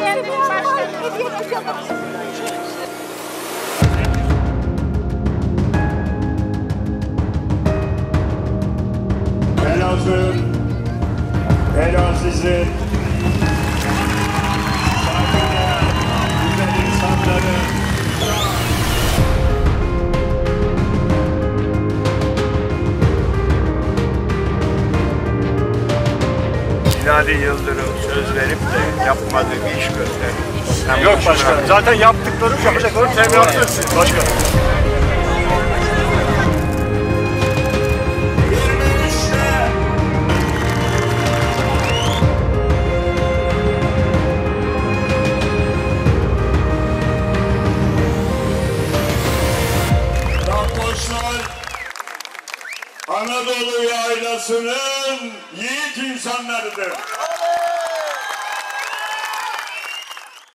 beğendim saçlarını. Hediye kuşalım. Elazığ, Elazığ Binali Yıldırım söz verip de yapmadığı bir iş gösterdi. Yok başkanım. Zaten yaptıklarım yapacaklarım teminattır. Başkanım. Anadolu yaylasının yiğit insanlarıdır.